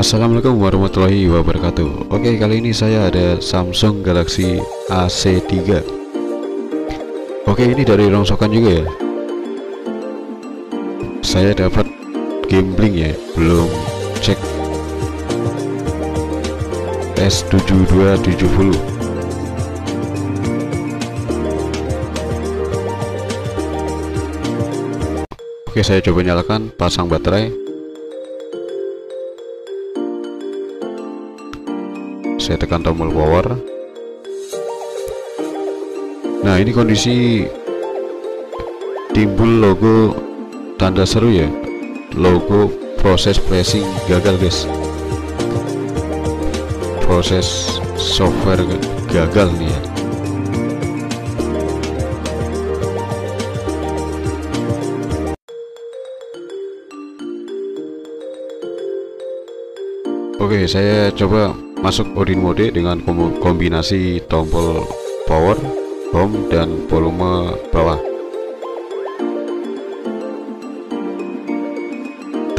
Assalamualaikum warahmatullahi wabarakatuh. Oke kali ini saya ada Samsung Galaxy AC3 Oke ini dari rongsokan juga ya? Saya dapat gambling ya Belum cek. S7270 Oke saya coba nyalakan pasang baterai saya tekan tombol power. Nah ini kondisi timbul logo tanda seru ya. Logo proses pressing gagal guys. Proses software gagal nih ya. Oke, saya coba masuk Odin mode dengan kombinasi tombol power, home, dan volume bawah.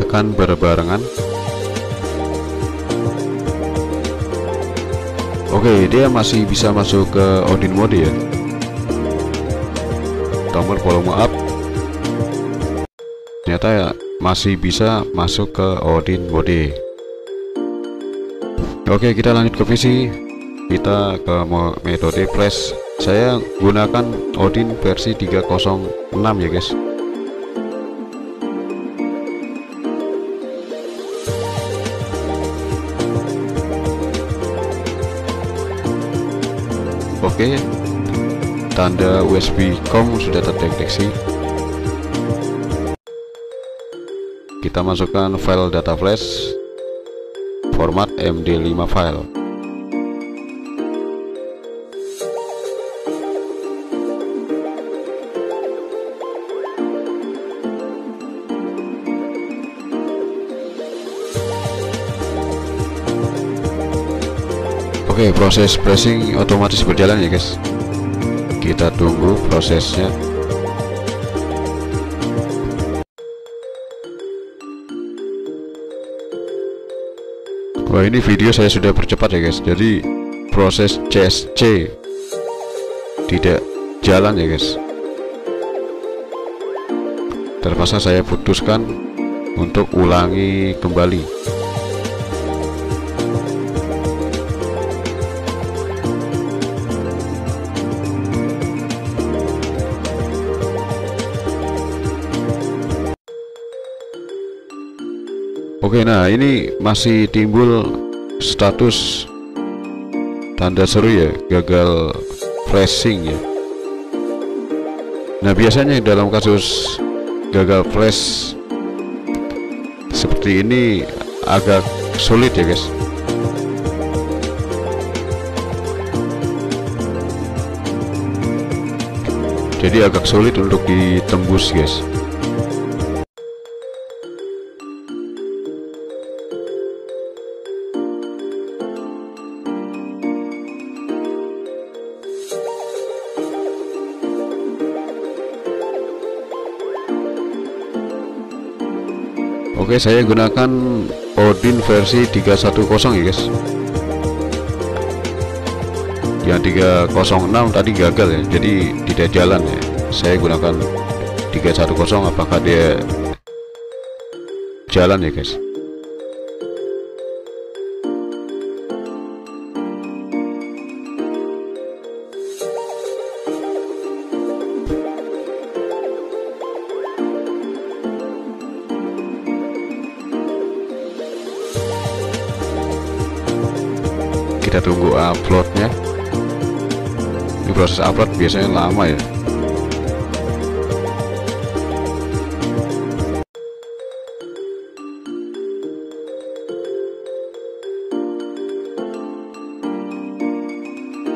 Tekan berbarengan. Oke, dia masih bisa masuk ke Odin mode ya. Tombol volume up. Ternyata ya masih bisa masuk ke Odin mode. Oke kita lanjut ke PC kita ke metode flash saya gunakan Odin versi 306 ya guys. Oke. Tanda USB COM sudah terdeteksi. Kita masukkan file data flash format MD5 file. Oke proses pressing otomatis berjalan ya guys. Kita tunggu prosesnya Wah ini video saya sudah percepat ya guys. Jadi proses CSC Tidak jalan ya guys. Terpaksa saya putuskan Untuk ulangi kembali Oke nah ini masih timbul status tanda seru ya gagal flashing ya. Nah biasanya dalam kasus gagal flash seperti ini agak sulit ya guys. Jadi agak sulit untuk ditembus guys saya gunakan Odin versi 310 ya guys. Yang 306 tadi gagal ya jadi tidak jalan ya. Saya gunakan 310 apakah dia jalan ya guys kita tunggu uploadnya. Ini proses upload biasanya lama ya.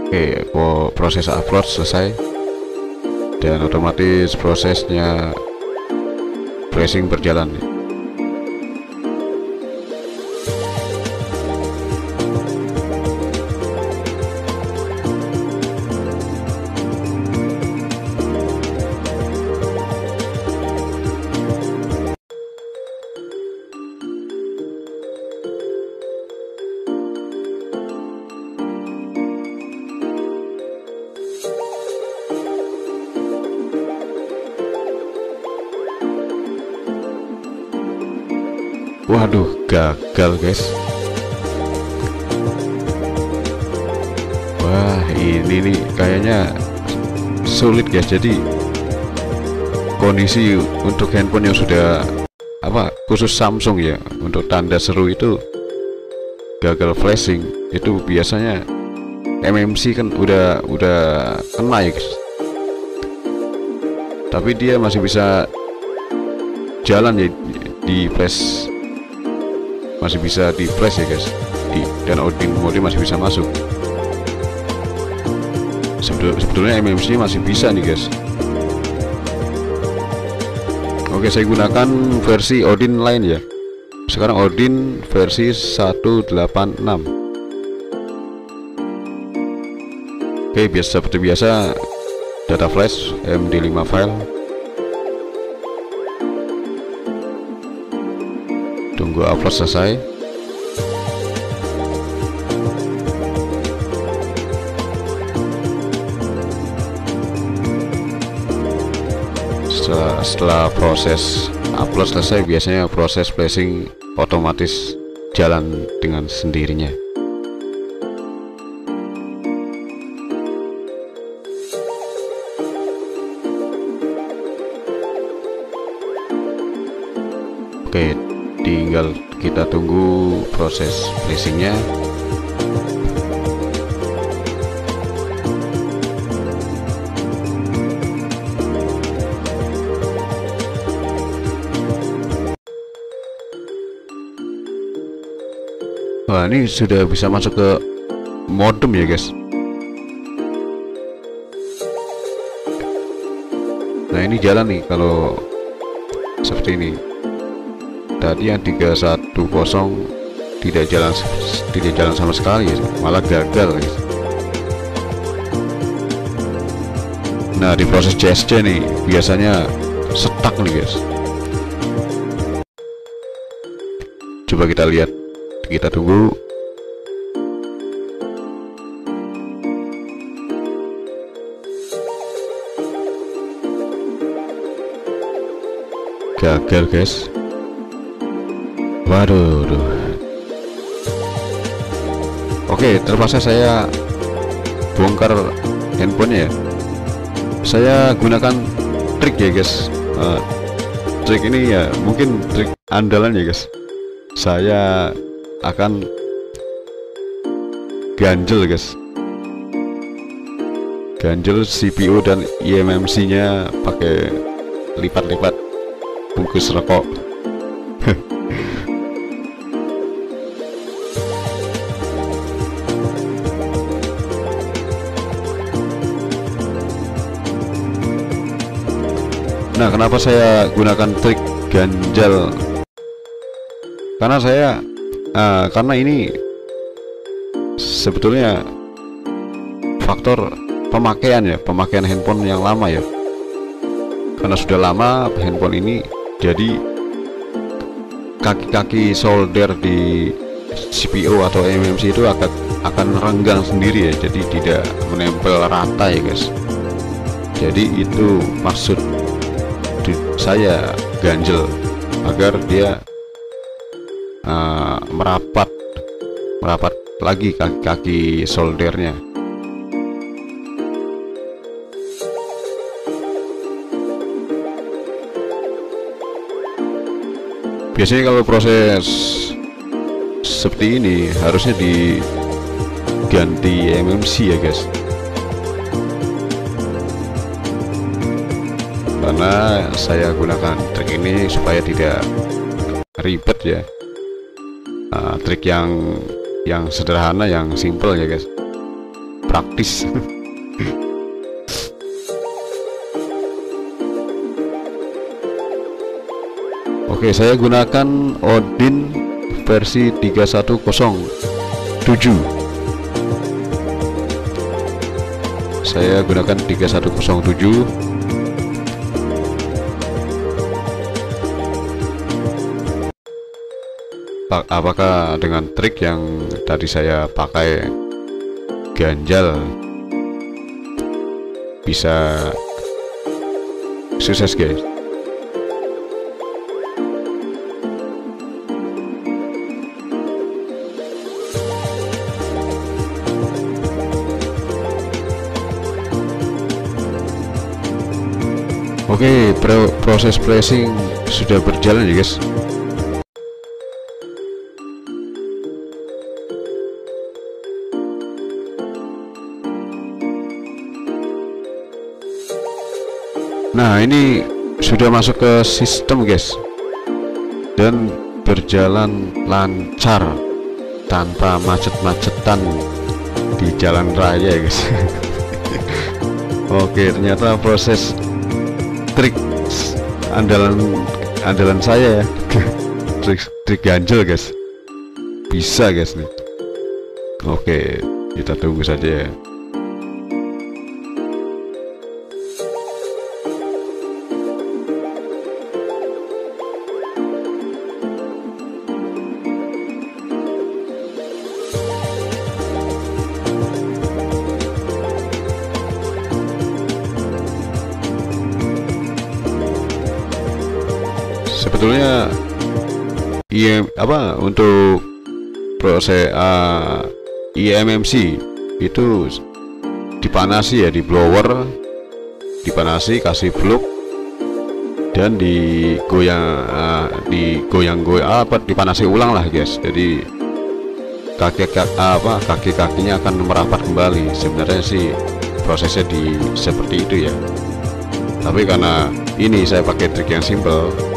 Oke proses upload selesai. Dan otomatis prosesnya pressing berjalan gagal guys. Wah ini nih kayaknya sulit guys. Jadi kondisi untuk handphone yang sudah apa khusus Samsung ya untuk tanda seru itu gagal flashing itu biasanya MMC kan udah udah kena ya guys. Tapi dia masih bisa jalan ya di flash masih bisa di flash ya guys. Di, dan Odin mode masih bisa masuk. Sebetulnya MMC masih bisa nih guys. Oke saya gunakan versi Odin lain ya. Sekarang Odin versi 186 Oke biasa seperti biasa data flash MD5 file tunggu upload selesai. Setelah, setelah proses upload selesai biasanya proses flashing otomatis jalan dengan sendirinya. Oke tinggal kita tunggu proses flashingnya Wah ini sudah bisa masuk ke modem ya guys. Nah ini jalan nih kalau seperti ini Tadi yang 310 tidak jalan tidak jalan sama sekali ya. Malah gagal guys Nah di proses CSC nih biasanya stuck nih guys. Coba kita lihat. Kita tunggu. Gagal guys waduh duh. oke terpaksa saya bongkar handphonenya ya. Saya gunakan trik ya guys. Uh, trik ini ya mungkin trik andalan ya guys. Saya akan ganjel guys. Ganjel CPU dan eMMC nya pakai lipat-lipat bungkus rokok nah kenapa saya gunakan trik ganjal karena saya uh, karena ini sebetulnya faktor pemakaian ya pemakaian handphone yang lama ya. Karena sudah lama handphone ini jadi kaki-kaki solder di CPU atau MMC itu akan akan renggang sendiri ya jadi tidak menempel rata ya guys. Jadi itu maksud saya ganjel agar dia uh, merapat merapat lagi kaki-kaki soldernya. Biasanya kalau proses seperti ini harusnya diganti MMC ya guys karena saya gunakan trik ini supaya tidak ribet ya. Uh, trik yang yang sederhana yang simple ya guys. Praktis. Oke saya gunakan Odin versi 3107 saya gunakan 3107 apakah dengan trik yang tadi saya pakai ganjal bisa sukses guys Oke, okay, proses placing sudah berjalan ya guys. Nah, ini sudah masuk ke sistem guys. Dan berjalan lancar tanpa macet-macetan di jalan raya ya guys. Oke, ternyata proses trik andalan andalan saya ya trik trik ganjel guys bisa guys nih oke kita tunggu saja ya apa untuk proses uh, IMMC itu dipanasi ya di blower dipanasi kasih fluk dan digoyang uh, digoyang goyang apa dipanasi ulang lah guys. Jadi kaki kaki apa kaki kakinya akan merapat kembali. Sebenarnya sih prosesnya di seperti itu ya. Tapi karena ini saya pakai trik yang simple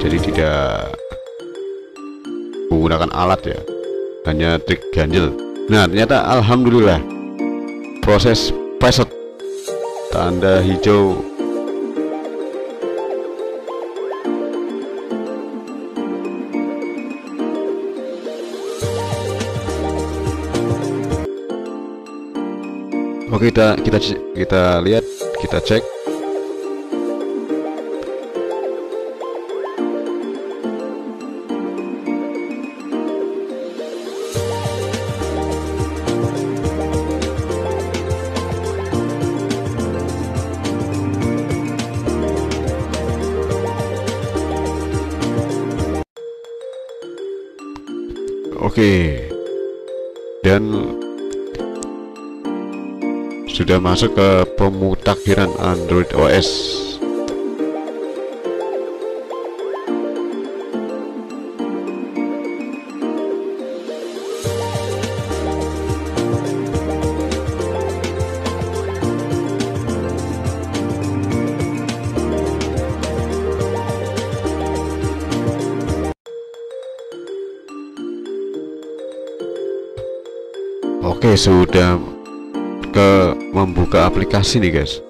jadi tidak menggunakan alat ya. Hanya trik ganjil. Nah ternyata Alhamdulillah proses preset tanda hijau Oke kita kita kita lihat kita cek Oke. Dan sudah masuk ke pemutakhiran Android OS Oke sudah ke membuka aplikasi nih guys.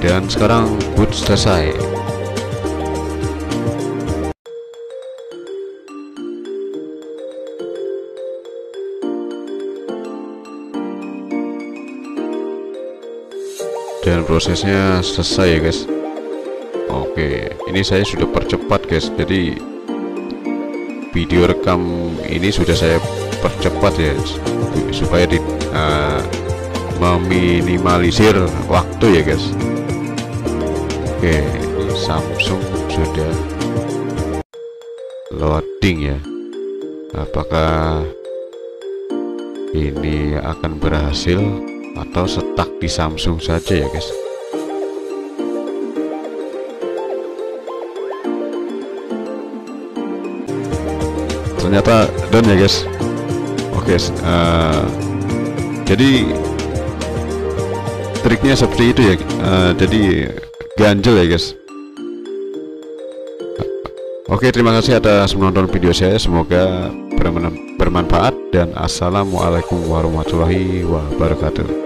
Dan sekarang boot selesai prosesnya selesai ya guys. Oke ini saya sudah percepat guys. Jadi video rekam ini sudah saya percepat ya supaya di, uh, meminimalisir waktu ya guys. Oke ini Samsung sudah loading ya. Apakah ini akan berhasil atau setak di Samsung saja ya guys. Ternyata done ya guys. Oke okay, uh, eh, jadi triknya seperti itu ya uh, jadi ganjel ya guys. Oke terima kasih atas menonton video saya. Semoga bermanfaat dan assalamualaikum warahmatullahi wabarakatuh